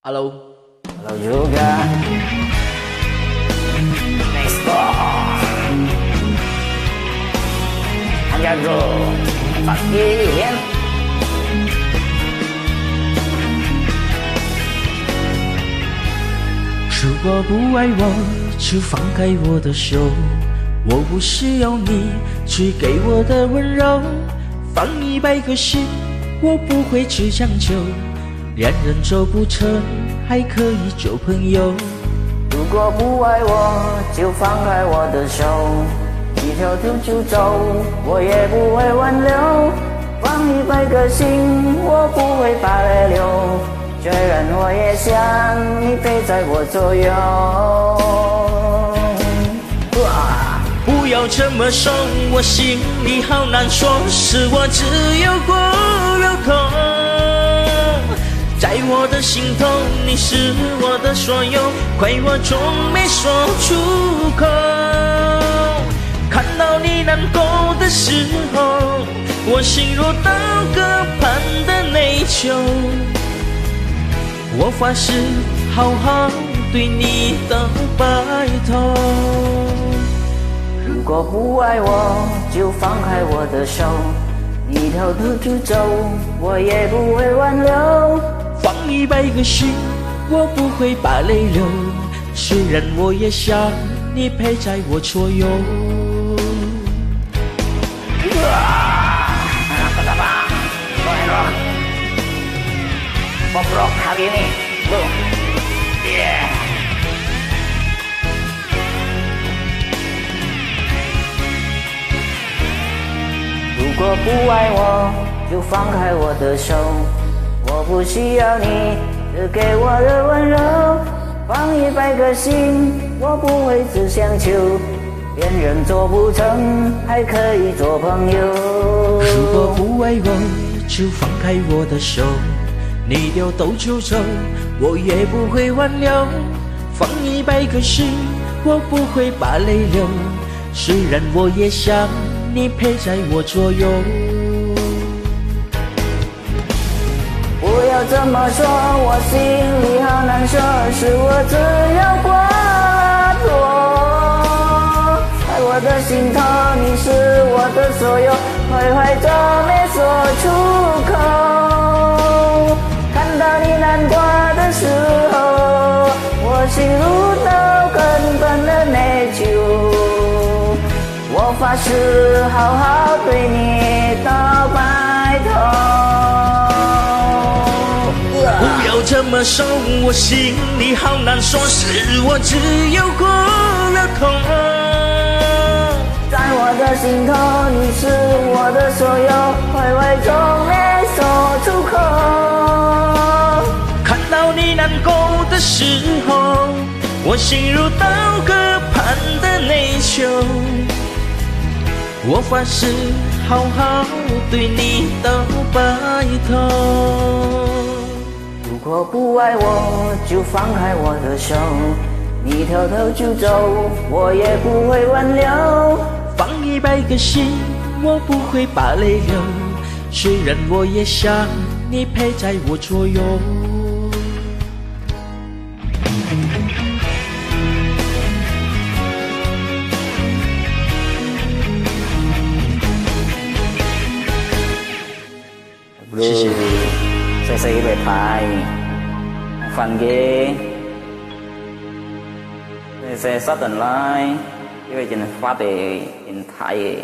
Halo. Halo juga. Next door. Hanya go. Pakin. 如果不爱我，就放开我的手。我不需要你去给我的温柔，放一百个心，我不会只将就。两人走不成，还可以做朋友。如果不爱我，就放开我的手，一条腿就走，我也不会挽留。放一百个心，我不会把泪流。虽然我也想你陪在我左右。不要这么说，我心里好难受，是我只有过有痛。在我的心头，你是我的所有，怪我从没说出口。看到你难过的时候，我心如刀割般的内疚。我发誓好好对你到白头。如果不爱我，就放开我的手，你偷偷就走，我也不会挽留。放一百个心，我不会把泪流。虽然我也想你陪在我左右。如果不爱我，就放开我的手。不需要你赐给我的温柔，放一百个心，我不会只相求，恋人做不成，还可以做朋友。如果不爱我，就放开我的手，你掉头就走，我也不会挽留。放一百个心，我不会把泪流，虽然我也想你陪在我左右。这么说，我心里好难受，是我自由过多。在我的心头，你是我的所有，坏坏着没说出口。看到你难过的时候，我心如刀割般的内疚。我发誓好好对你到白头。这么说，我心里好难受，是我只有苦了痛。在我的心头，你是我的所有，坏坏总没说出口。看到你难过的时候，我心如刀割般的内疚。我发誓好好对你到白头。如果不爱我，就放开我的手，你掉头就走，我也不会挽留。放一百个心，我不会把泪流，虽然我也想你陪在我左右。谢谢，say về phải phần ghê. Xe sắp tình lại cái về trình phát thì hiện tại